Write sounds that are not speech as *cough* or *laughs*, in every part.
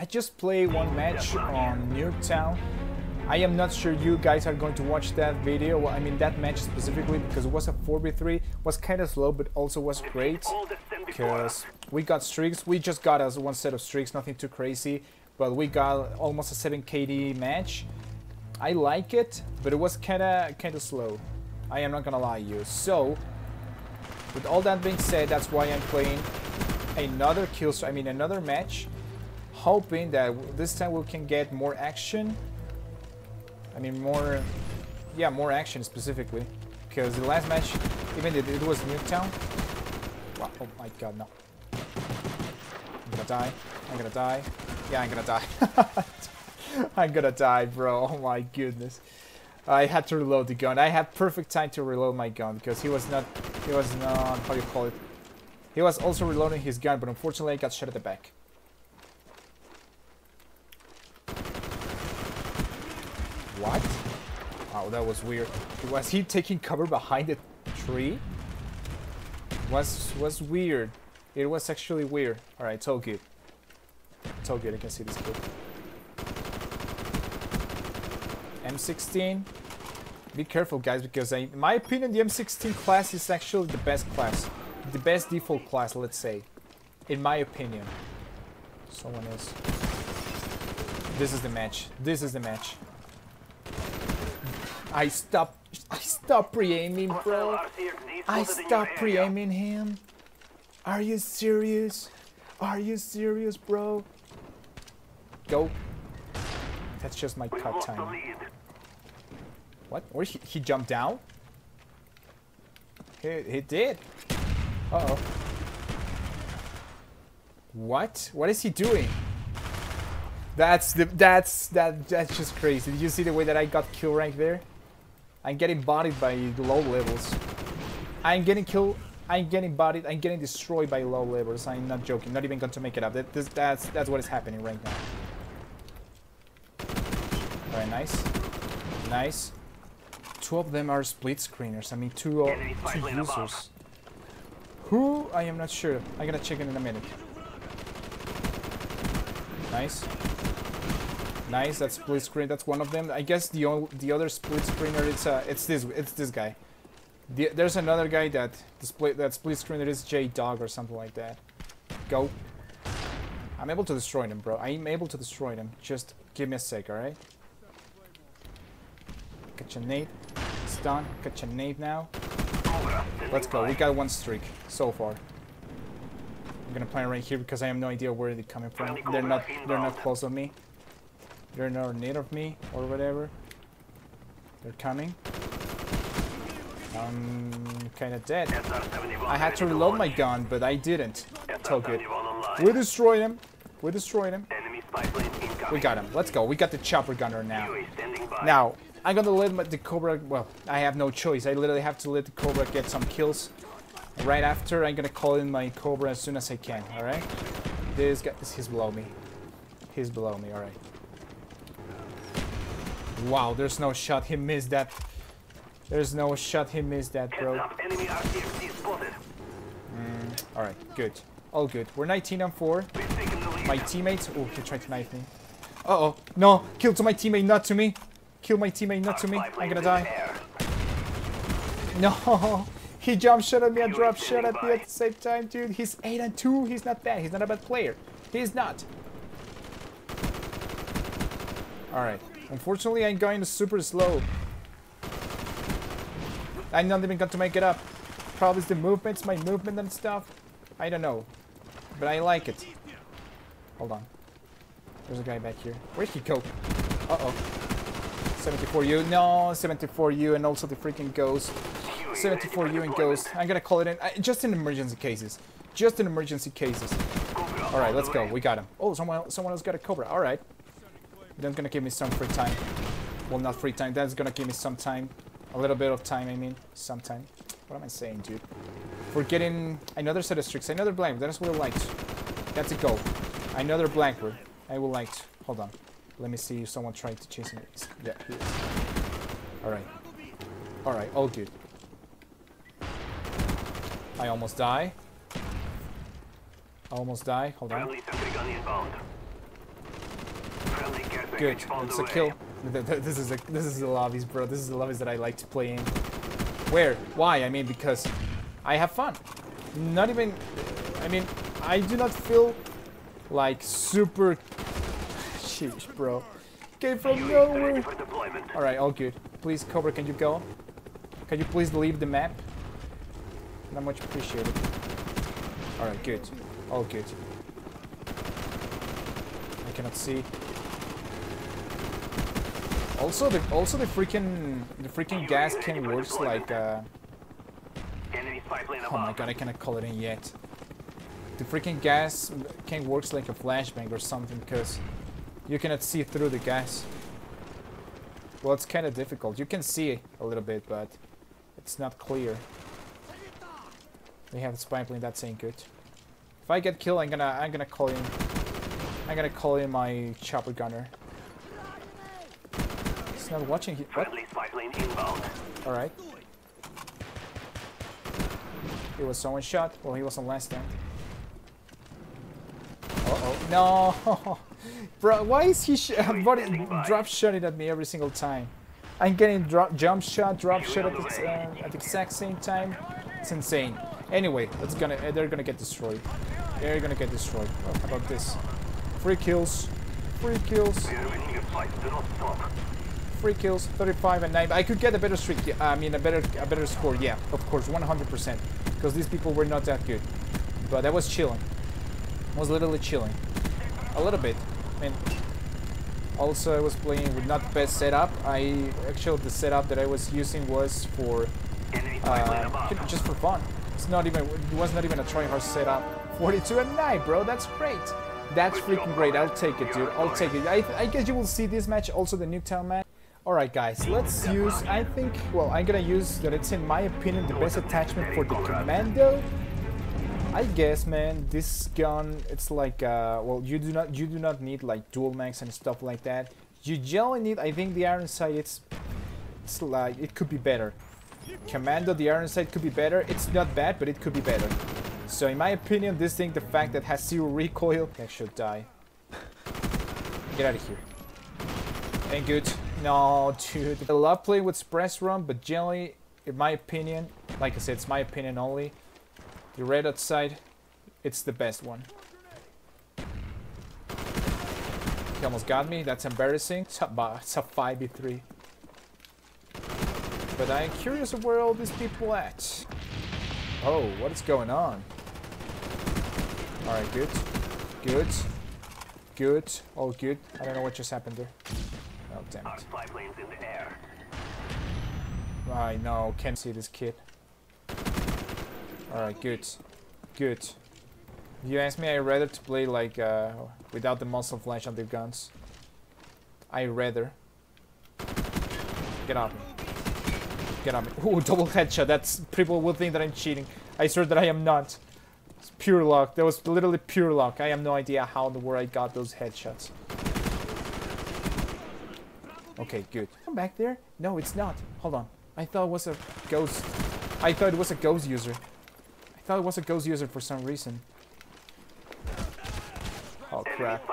I just play one match on Nuketown. I am not sure you guys are going to watch that video, well, I mean that match specifically, because it was a 4v3, was kind of slow, but also was great, because we got streaks, we just got us one set of streaks, nothing too crazy, but we got almost a 7 KD match. I like it, but it was kind of kind of slow. I am not gonna lie to you. So, with all that being said, that's why I'm playing another kill, I mean another match, hoping that this time we can get more action. I mean more, yeah, more action specifically, because the last match, even if it was Nuketown. Wow, oh my god, no. I'm gonna die. I'm gonna die. Yeah, I'm gonna die. *laughs* I'm gonna die, bro. Oh my goodness. I had to reload the gun. I had perfect time to reload my gun because he was not, he was not, how do you call it? He was also reloading his gun, but unfortunately I got shot at the back. What? Oh, that was weird. Was he taking cover behind the tree? Was was weird. It was actually weird. Alright. It's good, I can see this kid. M16. Be careful guys, because I, in my opinion the M16 class is actually the best class. The best default class, let's say. In my opinion. Someone is. This is the match. This is the match. I stop. I stop pre-aiming, bro. I stop pre-aiming him. Are you serious? Are you serious, bro? Go. That's just my cut time. What? Or he, he jumped down? He, he did. Uh-oh. What? What is he doing? That's the that's that that's just crazy. Did you see the way that I got kill rank there? I'm getting bodied by low levels. I'm getting killed. I'm getting bodied. I'm getting destroyed by low levels. I'm not joking. Not even going to make it up. That, this, that's that's what is happening right now. Very nice. Nice. Two of them are split screeners. I mean, two, uh, two users. Who? I am not sure. I'm gonna check in in a minute. Nice. Nice, that's split screen. That's one of them. I guess the the other split screener it's uh it's this it's this guy. The, there's another guy that split that split screener is J Dog or something like that. Go. I'm able to destroy them, bro. I'm able to destroy them. Just give me a sec, alright? Got your nade. It's done. Catch a nade now. Let's go. We got one streak so far. I'm gonna plant right here because I have no idea where they're coming from. They're not they're not close on me. They're not near of me or whatever. They're coming. I'm kinda dead. I had to reload my gun, but I didn't. So good. We destroyed him. We destroyed him. We got him. Let's go. We got the chopper gunner now. Now, I'm gonna let the Cobra... Well, I have no choice. I literally have to let the Cobra get some kills. Right after, I'm gonna call in my Cobra as soon as I can, alright? This guy... He's below me. He's below me, alright. Wow, there's no shot. He missed that. There's no shot. He missed that, bro. Mm, Alright, good. All good. We're 19 on 4. My teammates... Oh, he tried to knife me. Uh-oh. No! Kill to my teammate, not to me. Kill my teammate, not to me. I'm gonna die. No! *laughs* He jump shot at me and drop shot at me at the same time, dude. He's 8 and 2. He's not bad. He's not a bad player. He's not. Alright. Unfortunately, I'm going super slow. I'm not even going to make it up. Probably the movements, my movement and stuff. I don't know. But I like it. Hold on. There's a guy back here. Where'd he go? Uh-oh. 74U. No, 74U and also the freaking ghost. 74U and ghost. I'm gonna call it in. Just in emergency cases. Just in emergency cases. Alright, let's go. We got him. Oh, someone, someone else got a Cobra. Alright. That's gonna give me some free time. Well, not free time. That's gonna give me some time. A little bit of time, I mean. Some time. What am I saying, dude? We're getting another set of streaks. Another blank. That's what I liked. That's a go. Another blanker. I will like. To. Hold on. Let me see if someone tried to chase me. Yeah, he is. Alright. Alright, all good. I almost die. I almost die. Hold on. Good. It's a kill. This is a, this is the lobbies, bro. This is the lobbies that I like to play in. Where? Why? I mean, because I have fun. Not even. I mean, I do not feel like super. *laughs* Sheesh, bro. Came from nowhere. All right, all good. Please, Cobra, can you go? Can you please leave the map? Not much appreciated. All right, good. All good. I cannot see. Also, the also the freaking the freaking gas can works like. Uh, oh my god, I cannot call it in yet. The freaking gas can works like a flashbang or something because you cannot see through the gas. Well, it's kind of difficult. You can see a little bit, but it's not clear. We have the spy plane. That's ain't good. If I get killed, I'm gonna I'm gonna call in. I'm gonna call in my chopper gunner. He's not watching. He, what? All right. He was someone shot. Well, he was on last stand. Uh oh. No! *laughs* Bro, why is he sh *laughs* drop shotting at me every single time? I'm getting drop jump shot, drop shot at the, uh, at the exact same time. It's insane. Anyway, that's gonna uh, they're gonna get destroyed. They're gonna get destroyed. How about this? Three kills. Three kills. Three kills, 35 and 9. I could get a better streak. I mean, a better, a better score. Yeah, of course, 100%. Because these people were not that good. But I was chilling. I was literally chilling. A little bit. I mean, also I was playing with not best setup. I actually the setup that I was using was for uh, just for fun. It's not even it was not even a try hard setup. 42 and 9, bro. That's great. That's freaking great. I'll take it, dude. I'll take it. I, I guess you will see this match, also the Nuketown match. Alright guys, let's use, I think, well, I'm gonna use that it's in my opinion the best attachment for the Commando. I guess, man, this gun, it's like, uh, well, you do not, you do not need like dual mags and stuff like that. You generally need, I think the iron sight, it's, it's like, it could be better. Commando, the iron sight could be better. It's not bad, but it could be better. So in my opinion, this thing, the fact that has zero recoil, I should die. Get out of here. Ain't good. No, dude. I love playing with Express Run, but generally, in my opinion, like I said, it's my opinion only, the red outside, it's the best one. He almost got me. That's embarrassing. It's a, it's a 5v3. But I'm curious of where all these people at. Oh, what is going on? Alright, good. Good. Good. All good. I don't know what just happened there. Oh, damn it. I know, can't see this kid. Alright, good. Good. If you ask me, I rather to play like uh, without the muzzle flash on the guns. I rather. Get off me. Get off me. Ooh, *laughs* double headshot. That's people will think that I'm cheating. I swear that I am not. It's pure luck. That was literally pure luck. I have no idea how in the world I got those headshots. Okay, good. Come back there? No, it's not. Hold on. I thought it was a ghost. I thought it was a ghost user. I thought it was a ghost user for some reason. Oh crap.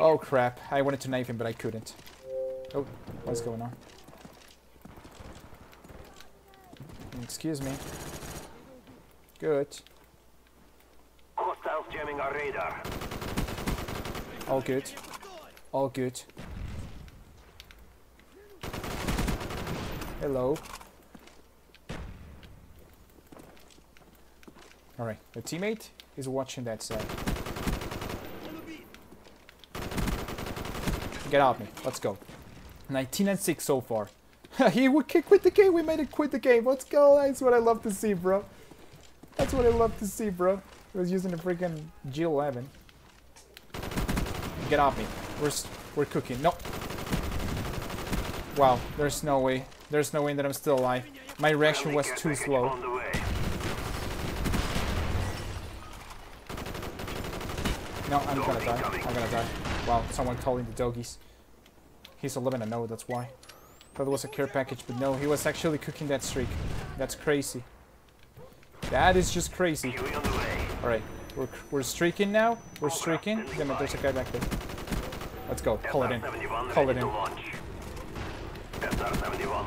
Oh crap. I wanted to knife him, but I couldn't. Oh, what's going on? Excuse me. Good. Hostiles jamming our radar. All good. All good. Hello. Alright, the teammate is watching that side. Get off me. Let's go. 19 and 6 so far. *laughs* he would quit the game. We made it quit the game. Let's go. That's what I love to see, bro. That's what I love to see, bro. He was using a freaking G11. Get off me. We're, we're cooking. No. Wow, there's no way. There's no way that I'm still alive. My reaction was too slow. No, I'm gonna die. I'm gonna die. Wow, someone calling the doggies. He's a 11 and 0, that's why. Thought it was a care package, but no, he was actually cooking that streak. That's crazy. That is just crazy. Alright, we're, we're streaking now. We're streaking. Damn it, there's a guy back there. Let's go. Call it in. Call it in.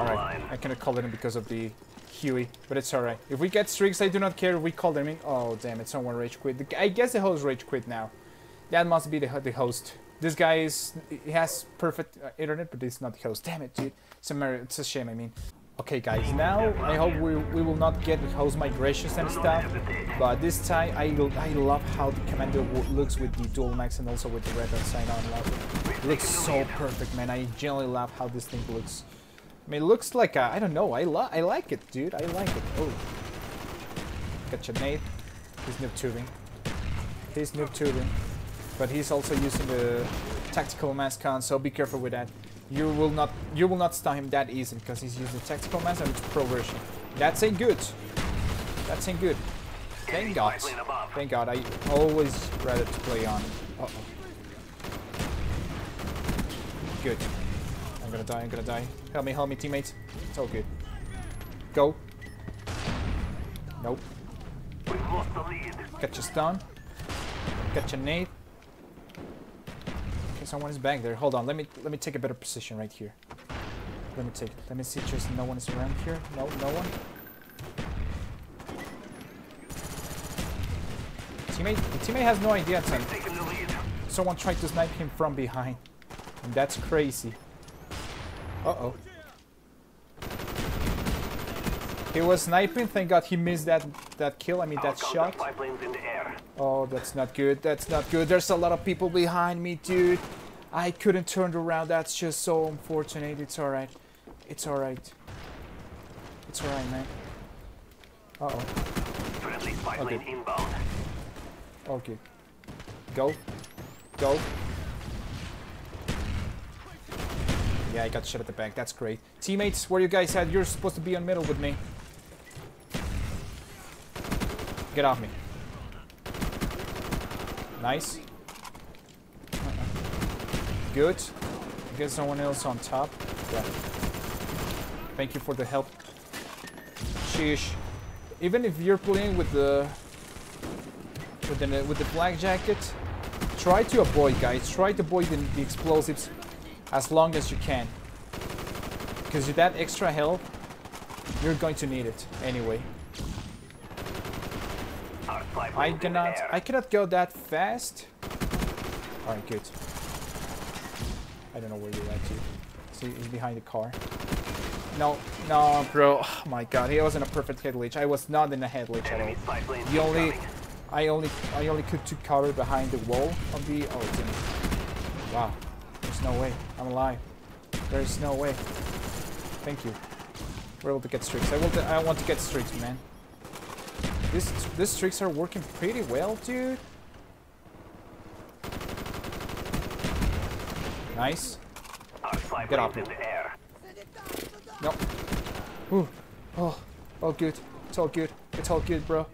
Alright, I cannot call it in because of the Huey, but it's alright. If we get streaks, I do not care if we call them in. Oh, damn it, someone rage quit. The, I guess the host rage quit now. That must be the, the host. This guy is, he has perfect uh, internet, but it's not the host. Damn it, dude. It's a, it's a shame, I mean. Okay guys, now I hope we, we will not get the host migrations and stuff, but this time I, I love how the Commando looks with the dual mags and also with the red sign on. Love it looks so perfect, man. I genuinely love how this thing looks. I mean, it looks like I don't know. I I like it, dude. I like it. Oh, got your nade. He's noob tubing. He's noob tubing, but he's also using the tactical mask on. So be careful with that you will not you will not stun him that easy because he's using tactical mask and it's pro version. That's ain't good. That's ain't good. Thank God. Thank God. I always rather to play on. Uh oh. Good. I'm gonna die. I'm gonna die. Help me, help me, teammates. It's all good. Go. Nope. Get your stun. Get your nade Okay, someone is back there. Hold on, let me let me take a better position right here. Let me take let me see just no one is around here. No no one. Teammate the teammate has no idea. Someone tried to snipe him from behind. And that's crazy. Uh-oh. He was sniping, thank god he missed that that kill, I mean that shot. Oh, that's not good, that's not good. There's a lot of people behind me, dude. I couldn't turn around, that's just so unfortunate. It's alright. It's alright. It's alright, man. Uh-oh. Okay. Okay. Go. Go. Yeah, I got shot at the back. That's great. Teammates, where you guys at? You're supposed to be on middle with me. Get off me. Nice. Uh -uh. Good. Get someone else on top. Yeah. Thank you for the help. Sheesh. Even if you're playing with the with the with the black jacket, try to avoid, guys. Try to avoid the, the explosives as long as you can. Because with that extra health, you're going to need it anyway. I cannot, I cannot go that fast. Alright, good. I don't know where you're at, too. See, he's behind the car. No, no, bro. Oh my god, he was in a perfect head glitch. I was not in a head glitch at all. The only, I only, I only could to cover behind the wall of the. Oh, didn't. Wow, no way. I'm alive. There's no way. Thank you. We're able to get streaks. I will. I want to get streaks, man. This, these tricks are working pretty well, dude. Nice. Get me. Nope. Ooh. Oh. Oh, good. It's all good. It's all good, bro.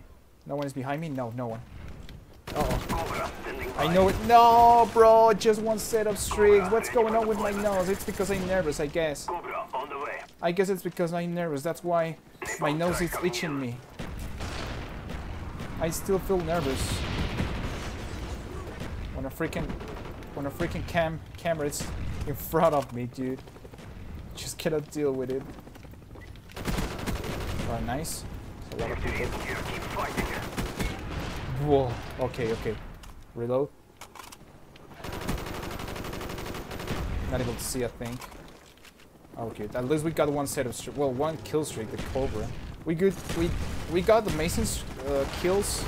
No one is behind me? No, no one. I know it. No, bro. Just one set of streaks. What's going on with my nose? It's because I'm nervous, I guess. I guess it's because I'm nervous. That's why my nose is itching me. I still feel nervous when a freaking when a freaking cam camera is in front of me, dude. Just cannot deal with it. Oh, nice. a lot of people. Whoa. Okay, okay. Reload. Not able to see, I think. Okay, at least we got one set of well, one kill streak, the Cobra. We good. We we got the Mason's uh, kills.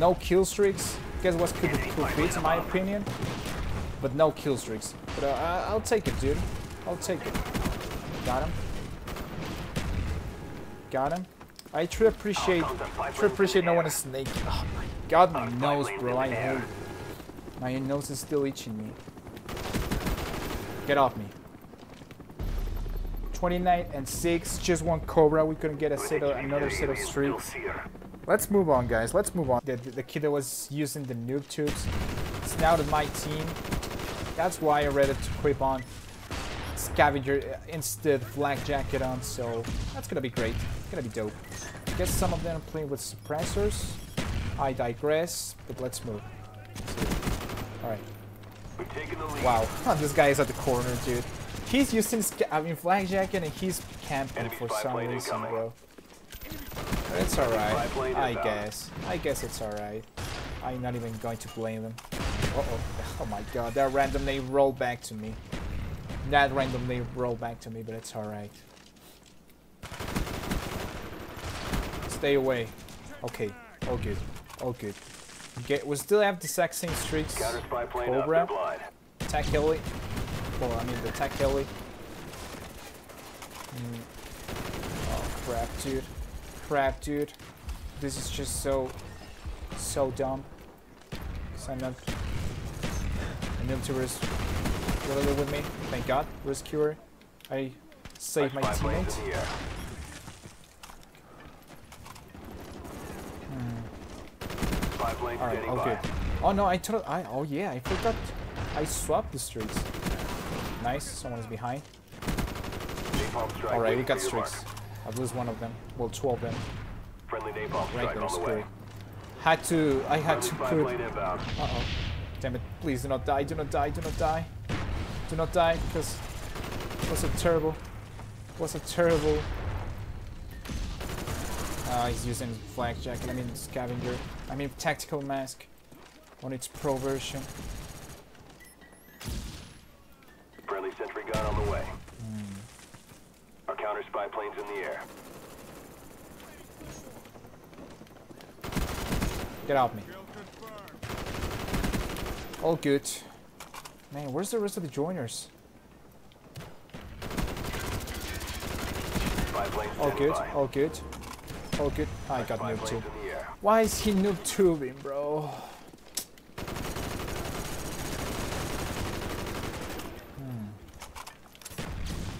No kill streaks. Guess what could be cool feats in my opinion. But no kill streaks. But uh, I'll take it, dude. I'll take it. Got him. Got him. I truly appreciate, truly appreciate no one is snake. Oh my god, my nose, bro. I hate. My nose is still itching me. Get off me. 29 and 6, just one Cobra. We couldn't get a set of, another set of streaks. Let's move on, guys. Let's move on. The, the kid that was using the noob tubes, it's now to my team. That's why I read it to creep on Scavenger uh, instead Black Jacket on, so that's gonna be great. It's gonna be dope. I guess some of them are playing with suppressors. I digress, but let's move. Alright. Wow, this guy is at the corner, dude. He's using I mean flak jacket and he's camping for some reason, bro. It's alright, I guess. I guess it's alright. I'm not even going to blame them. Uh oh. Oh my god, that random name rolled back to me. That randomly rolled back to me, but it's alright. Stay away. Okay, all good. All good. Get, we still have the exact same streaks. Cobra. Attack heli. Well, I mean the attack heli. Mm. Oh crap, dude. Crap, dude. This is just so, so dumb. So I'm not. I need to risk really with me. Thank God, rescuer. I saved my teammate. Alright, oh good. Oh no, I told I oh yeah, I forgot I swapped the streaks. Nice, someone is behind. Alright, we got streaks. I've lose one of them. Well two of them. Right there, screw. Had to I had to put uh oh. Damn it, please do not die, do not die, do not die. Do not die, because it was a terrible it was a terrible uh, he's using flak jacket, I mean scavenger. I mean tactical mask on its pro version. Friendly sentry gun on the way. Mm. Our counter spy planes in the air. Get off me. All good. Man, where's the rest of the joiners? All good, all good. Oh, good. I got noob too. Why is he noob tubing, bro? Hmm.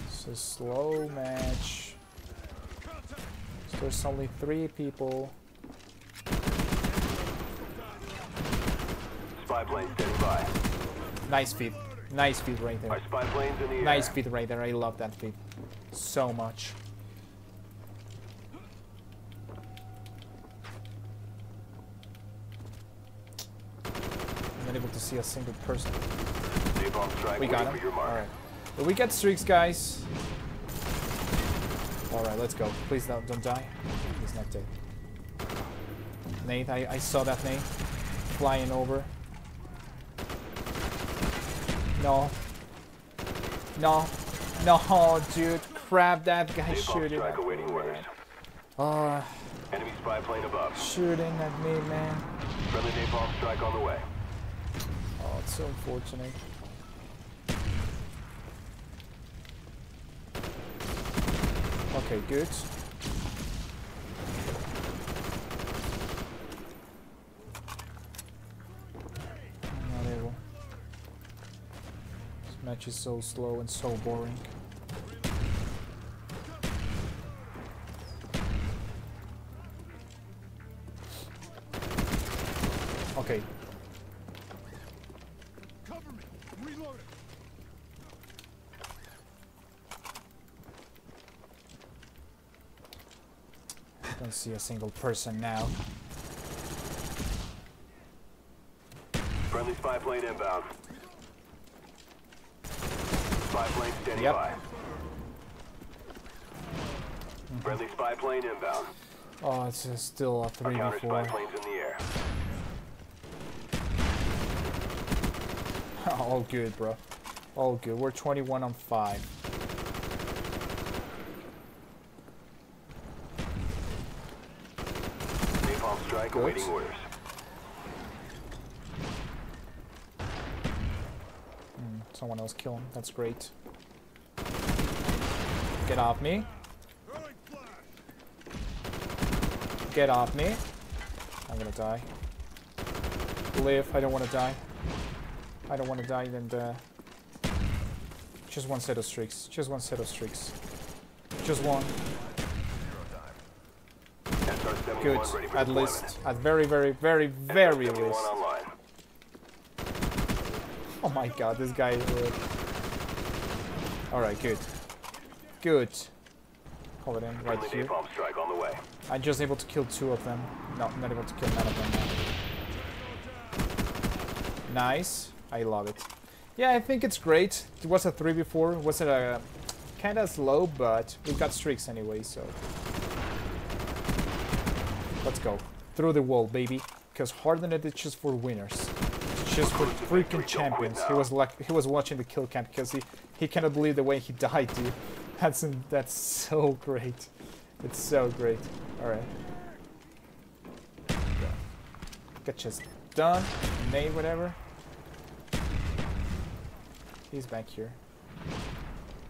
It's a slow match. So there's only three people. Spy plane standing by. Nice feed. Nice feed right there. spy planes in the nice feed right there. I love that feed so much. able to see a single person. We got him. Alright. We get streaks, guys. Alright, let's go. Please don't, don't die. He's not dead. nade, I, I saw that nade. Flying over. No. No. No, dude. Crap, that guy shooting at me, man. Uh, Enemy spy plane above. Shooting at me, man. Friendly napalm strike on the way. Oh, it's so unfortunate. Okay, good. Match is so slow and so boring. Okay, Don't see a single person now. Friendly spy plane inbound. Spy plane standing yep. by. Friendly spy plane inbound. Oh, it's uh, still a 3 Our before. spy planes in the air. *laughs* All good, bro. All good. We're 21 on 5. strike Good. awaiting orders. Mm, someone else kill him. That's great. Get off me. Get off me. I'm gonna die. Live. I don't want to die. I don't want to die. Then uh, the just one set of streaks. Just one set of streaks. Just one. Good. At least. At very, very, very, very least. Oh my god, this guy... Uh... Alright, good. Good. Call it in, right here. I'm just able to kill two of them. No, not able to kill none of them now. Nice. I love it. Yeah, I think it's great. It was a 3 before. Was it a kind of slow, but we got streaks anyway, so... Let's go. Through the wall, baby. Because Hardened is just for winners. Just for freaking champions. He was like he was watching the kill cam because he he cannot believe the way he *laughs* died, dude. That's that's so great. It's so great. All right. Get just done. Nade whatever. He's back here.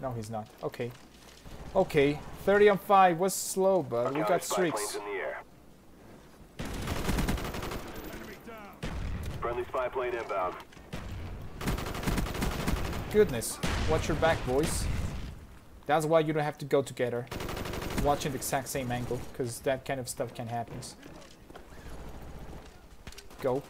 No, he's not. Okay. Okay. 30 on 5 was slow, but we got streaks. Planes in the air. Friendly spy plane inbound. Goodness. Watch your back, boys. That's why you don't have to go together. Watching the exact same angle, because that kind of stuff can happen. Go.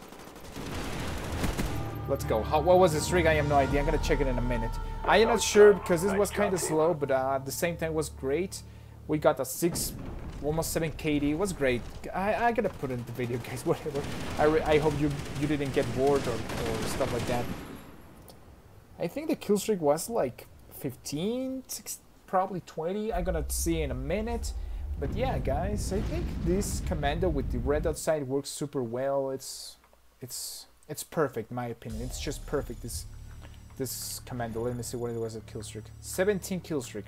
Let's go. How, what was this rig? I have no idea. I'm gonna check it in a minute. I am not sure because this was kind of slow, but uh, at the same time it was great. We got a 6, almost 7 KD. Was great. I, I gotta put in the video, guys. *laughs* Whatever. I, I hope you you didn't get bored or, or stuff like that. I think the kill streak was like 15, 6, probably 20. I'm gonna see in a minute. But yeah, guys, I think this commando with the red outside works super well. It's it's it's perfect, my opinion. It's just perfect. This this commando. Let me see what it was a kill streak. 17 kill streak.